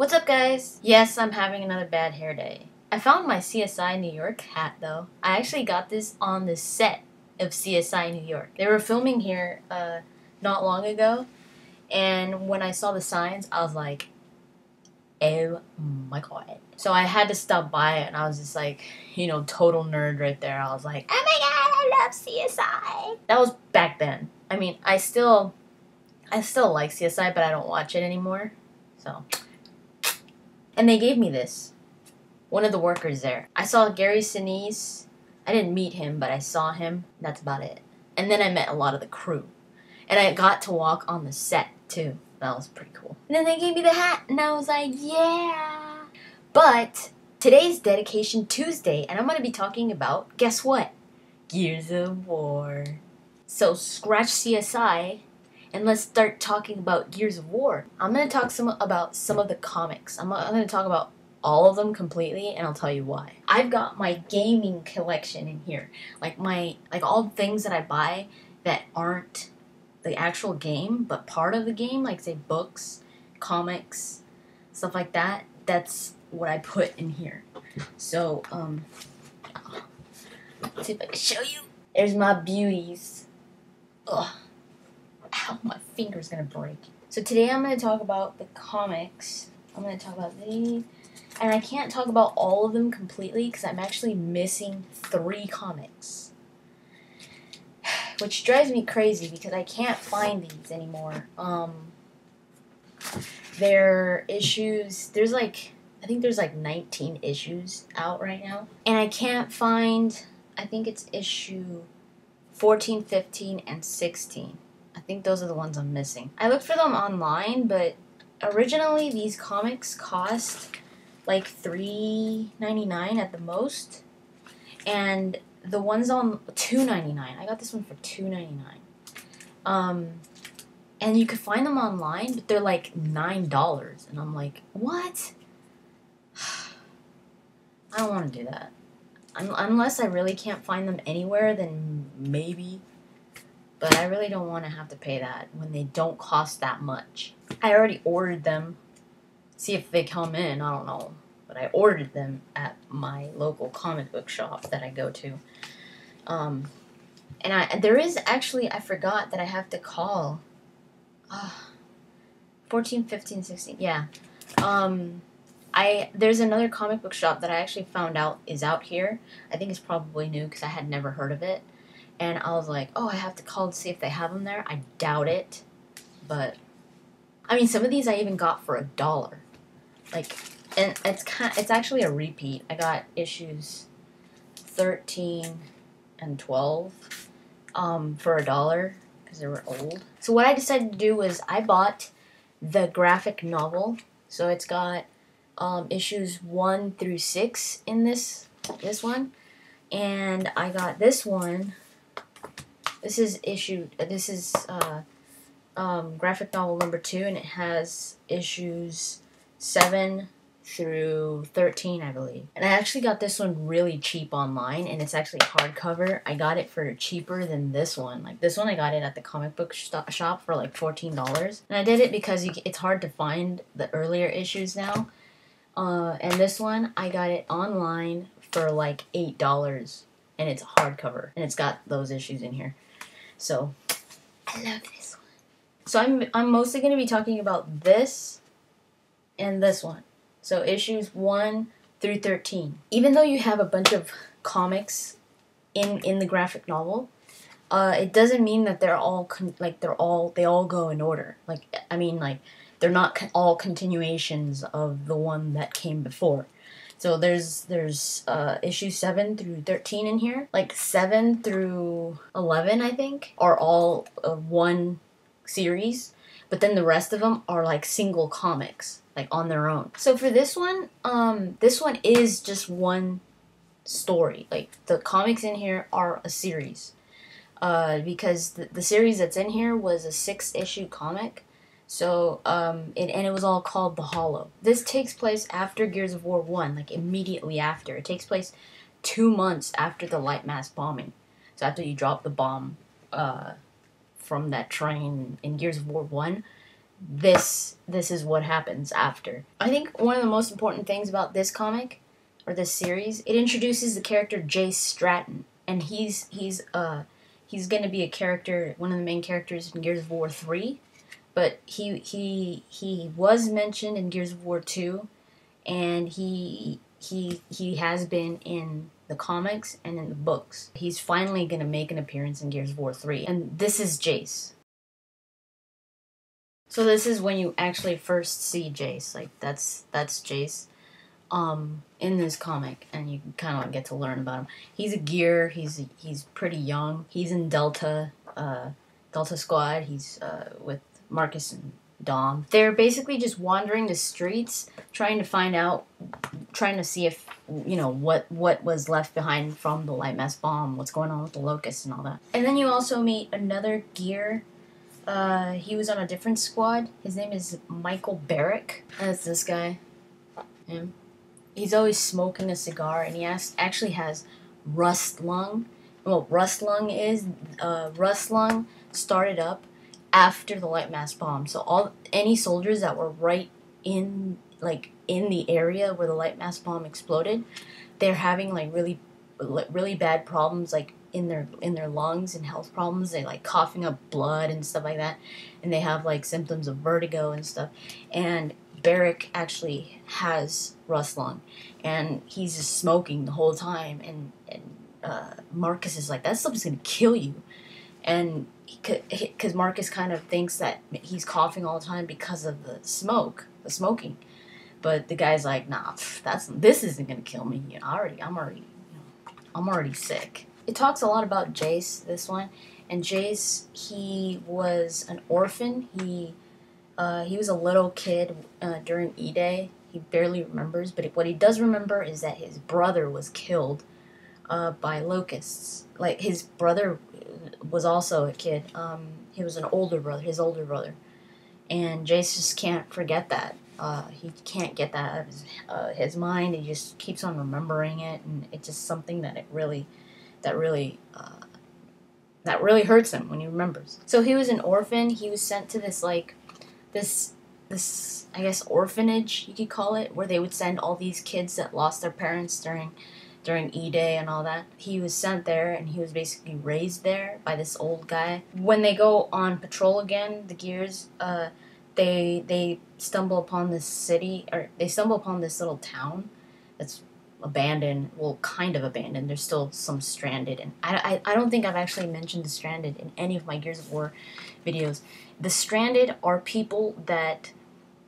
What's up, guys? Yes, I'm having another bad hair day. I found my CSI New York hat though. I actually got this on the set of CSI New York. They were filming here uh, not long ago, and when I saw the signs, I was like, oh my god. So I had to stop by it, and I was just like, you know, total nerd right there. I was like, oh my god, I love CSI. That was back then. I mean, I still, I still like CSI, but I don't watch it anymore. So and they gave me this. One of the workers there. I saw Gary Sinise. I didn't meet him, but I saw him. That's about it. And then I met a lot of the crew. And I got to walk on the set too. That was pretty cool. And then they gave me the hat, and I was like, yeah. But today's Dedication Tuesday, and I'm going to be talking about, guess what? Gears of War. So scratch CSI and let's start talking about Gears of War. I'm going to talk some about some of the comics. I'm, I'm going to talk about all of them completely and I'll tell you why. I've got my gaming collection in here. Like my like all things that I buy that aren't the actual game but part of the game like say books, comics, stuff like that. That's what I put in here. So um see if I can show you. There's my beauties. Ugh ow, my finger's gonna break. So today I'm gonna talk about the comics. I'm gonna talk about the, And I can't talk about all of them completely because I'm actually missing three comics. Which drives me crazy because I can't find these anymore. Um, their issues, there's like, I think there's like 19 issues out right now. And I can't find, I think it's issue 14, 15, and 16. Think those are the ones I'm missing. I looked for them online, but originally these comics cost like $3.99 at the most. And the ones on $2.99. I got this one for $2.99. Um, and you could find them online, but they're like $9. And I'm like, what? I don't want to do that. unless I really can't find them anywhere, then maybe but I really don't want to have to pay that when they don't cost that much. I already ordered them. See if they come in, I don't know. But I ordered them at my local comic book shop that I go to. Um, and I there is actually, I forgot that I have to call. Uh, 14, 15, 16, yeah. Um, I there's another comic book shop that I actually found out is out here. I think it's probably new because I had never heard of it and I was like, oh, I have to call to see if they have them there. I doubt it, but I mean, some of these I even got for a dollar, like, and it's kind, it's actually a repeat. I got issues thirteen and twelve um, for a dollar because they were old. So what I decided to do was I bought the graphic novel. So it's got um, issues one through six in this this one, and I got this one this is issue. This is uh, um, graphic novel number two, and it has issues seven through 13, I believe. And I actually got this one really cheap online, and it's actually hardcover. I got it for cheaper than this one. Like, this one I got it at the comic book shop for like $14. And I did it because you, it's hard to find the earlier issues now. Uh, and this one, I got it online for like $8. And it's hardcover. And it's got those issues in here. So I love this one. So I'm I'm mostly going to be talking about this and this one. So issues 1 through 13. Even though you have a bunch of comics in in the graphic novel, uh, it doesn't mean that they're all con- like they're all they all go in order. Like I mean like they're not con- all continuations of the one that came before. So there's there's uh, issue seven through thirteen in here. Like seven through eleven, I think, are all of one series. But then the rest of them are like single comics, like on their own. So for this one, um, this one is just one story. Like the comics in here are a series. Uh, because the, the series that's in here was a six issue comic so, um, it, and it was all called The Hollow. This takes place after Gears of War 1, like immediately after. It takes place two months after the Lightmass bombing. So, after you drop the bomb uh, from that train in Gears of War 1, this this is what happens after. I think one of the most important things about this comic or this series, it introduces the character Jace Stratton, and he's he's uh he's going to be a character, one of the main characters in Gears of War three, but he he he was mentioned in Gears of War two, and he he he has been in the comics and in the books. He's finally going to make an appearance in Gears of War 3. And this is Jace. So this is when you actually first see Jace. Like that's that's Jace um in this comic and you kind of get to learn about him. He's a gear, he's he's pretty young. He's in Delta uh Delta Squad. He's uh with Marcus and Dom. They're basically just wandering the streets trying to find out trying to see if you know what what was left behind from the light Lightmass bomb, what's going on with the locusts and all that. And then you also meet another gear. Uh, he was on a different squad. His name is Michael Barrick. That's this guy. Him. He's always smoking a cigar, and he has, actually has rust lung. Well, rust lung is uh, rust lung started up after the Lightmass bomb. So all any soldiers that were right in like in the area where the Lightmass bomb exploded, they're having like really really bad problems like in their in their lungs and health problems. They like coughing up blood and stuff like that, and they have like symptoms of vertigo and stuff. And Barrick actually has rust lung, and he's just smoking the whole time. And and uh, Marcus is like, that stuff is gonna kill you, and because Marcus kind of thinks that he's coughing all the time because of the smoke, the smoking. But the guy's like, nah, that's this isn't gonna kill me. I already, I'm already, you know, I'm already sick. It talks a lot about Jace, this one, and Jace, he was an orphan. He, uh, he was a little kid uh, during E Day. He barely remembers, but what he does remember is that his brother was killed uh, by locusts. Like his brother was also a kid. Um, he was an older brother, his older brother, and Jace just can't forget that. Uh, he can't get that out of his, uh, his mind. He just keeps on remembering it, and it's just something that it really, that really, uh, that really hurts him when he remembers. So he was an orphan. He was sent to this like, this this I guess orphanage you could call it, where they would send all these kids that lost their parents during during E Day and all that. He was sent there and he was basically raised there by this old guy. When they go on patrol again, the Gears, uh, they they stumble upon this city or they stumble upon this little town that's abandoned. Well, kind of abandoned. There's still some stranded, and I, I I don't think I've actually mentioned the stranded in any of my Gears of War videos. The stranded are people that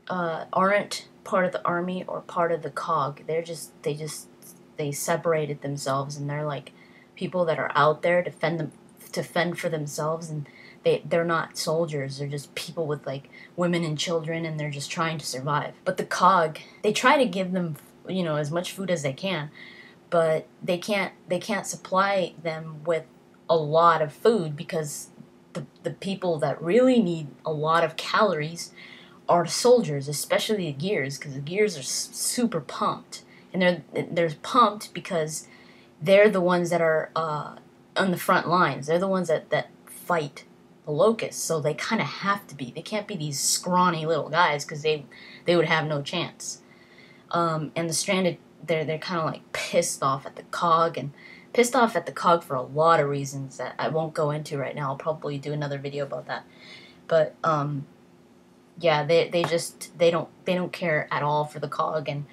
uh, aren't part of the army or part of the cog. They're just they just they separated themselves and they're like people that are out there to fend them to fend for themselves and they they're not soldiers. They're just people with like women and children and they're just trying to survive. But the cog they try to give them you know as much food as they can but they can't they can't supply them with a lot of food because the, the people that really need a lot of calories are soldiers especially the gears because the gears are super pumped and they're they're pumped because they're the ones that are uh, on the front lines. They're the ones that that fight the locusts, so they kind of have to be. They can't be these scrawny little guys because they they would have no chance. Um, and the stranded, they're they're kind of like pissed off at the cog and pissed off at the cog for a lot of reasons that I won't go into right now. I'll probably do another video about that. But um, yeah, they they just they don't they don't care at all for the cog and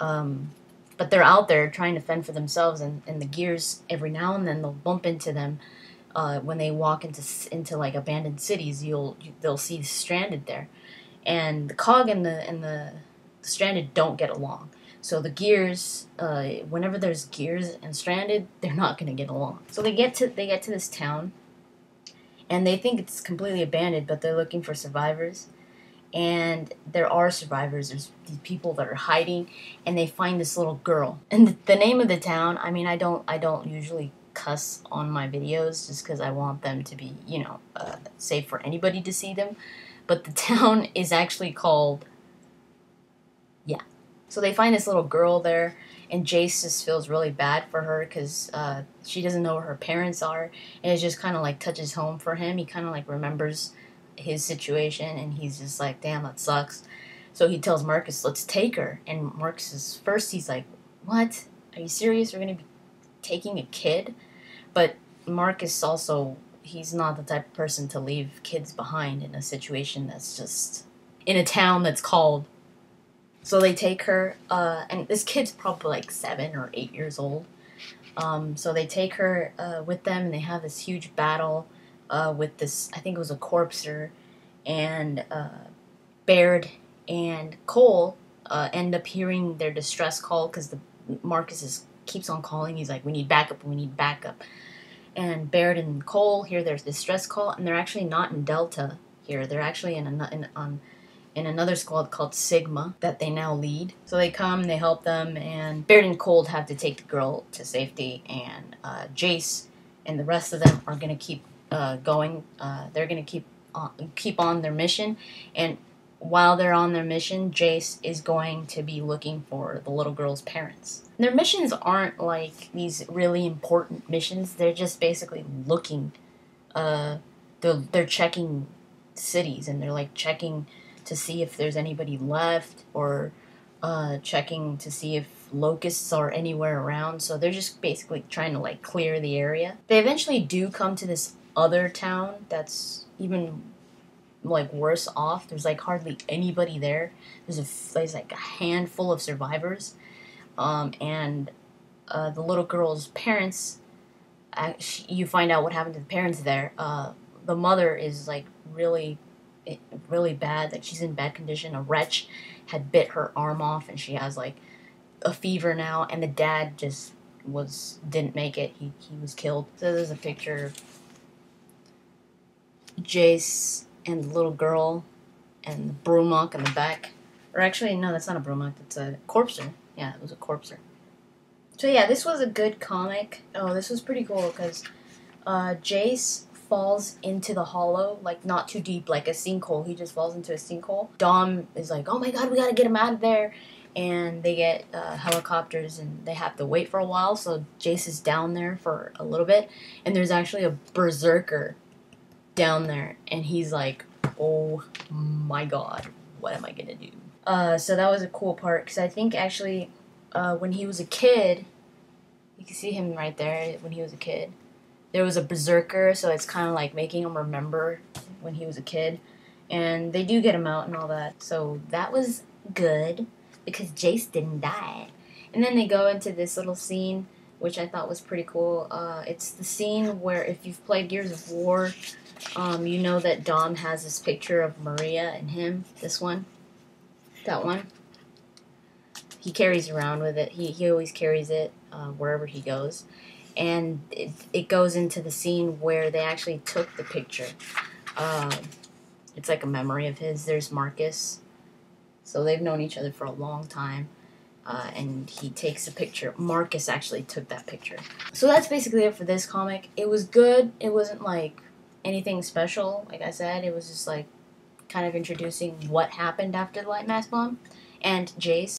um, but they're out there trying to fend for themselves, and, and the gears every now and then they'll bump into them. Uh, when they walk into into like abandoned cities, you'll you, they'll see stranded there, and the cog and the and the, the stranded don't get along. So the gears, uh, whenever there's gears and stranded, they're not gonna get along. So they get to they get to this town, and they think it's completely abandoned, but they're looking for survivors and there are survivors. There's these people that are hiding, and they find this little girl. And the name of the town. I mean, I don't, I don't usually cuss on my videos just because I want them to be, you know, uh, safe for anybody to see them. But the town is actually called, yeah. So they find this little girl there, and Jace just feels really bad for her because uh, she doesn't know where her parents are, and it just kind of like touches home for him. He kind of like remembers his situation, and he's just like, damn, that sucks. So he tells Marcus, let's take her. And Marcus is first, he's like, what? Are you serious? We're going to be taking a kid? But Marcus also, he's not the type of person to leave kids behind in a situation that's just in a town that's called. So they take her, uh, and this kid's probably like seven or eight years old. Um, so they take her uh, with them, and they have this huge battle uh, with this. I think it was a corpser, and uh, Baird and Cole uh, end up hearing their distress call because the Marcus is keeps on calling. He's like, "We need backup. We need backup." And Baird and Cole hear their distress call, and they're actually not in Delta here. They're actually in, a, in on in another squad called Sigma that they now lead. So they come, they help them, and Baird and Cole have to take the girl to safety, and uh, Jace and the rest of them are gonna keep uh, going. Uh, they're gonna keep on, keep on their mission, and while they're on their mission, Jace is going to be looking for the little girl's parents. Their missions aren't like these really important missions. They're just basically looking. Uh, they're they're checking cities and they're like checking to see if there's anybody left or uh, checking to see if locusts are anywhere around. So they're just basically trying to like clear the area. They eventually do come to this other town that's even like worse off. There's like hardly anybody there. There's a there's like a handful of survivors, um, and uh, the little girl's parents. Actually, you find out what happened to the parents there. Uh, the mother is like really, eh, really bad. Like she's in bad condition. A wretch had bit her arm off, and she has like a fever now. And the dad just was didn't make it. He he was killed. So there's a picture. Jace and the little girl and the Brumak in the back. Or actually, no, that's not a Brumak. That's a Corpser. Yeah, it was a Corpser. So yeah, this was a good comic. Oh, this was pretty cool because uh, Jace falls into the hollow, like not too deep, like a sinkhole. He just falls into a sinkhole. Dom is like, "Oh my god, we gotta get him out of there!" And they get uh, helicopters, and they have to wait for a while. So Jace is down there for a little bit, and there's actually a berserker down there, and he's like, "Oh my god, what am I gonna do?" Uh, so that was a cool part because I think actually, uh, when he was a kid, you can see him right there. When he was a kid, there was a berserker, so it's kind of like making him remember when he was a kid, and they do get him out and all that. So that was good because Jace didn't die. And then they go into this little scene, which I thought was pretty cool. Uh, it's the scene where if you've played Gears of War, um, you know that Dom has this picture of Maria and him. This one, that one. He carries around with it. He he always carries it uh, wherever he goes, and it it goes into the scene where they actually took the picture. Um, it's like a memory of his. There's Marcus. So they've known each other for a long time. Uh, and he takes a picture. Marcus actually took that picture. So that's basically it for this comic. It was good. It wasn't like anything special. Like I said, it was just like kind of introducing what happened after the Lightmass Bomb and Jace.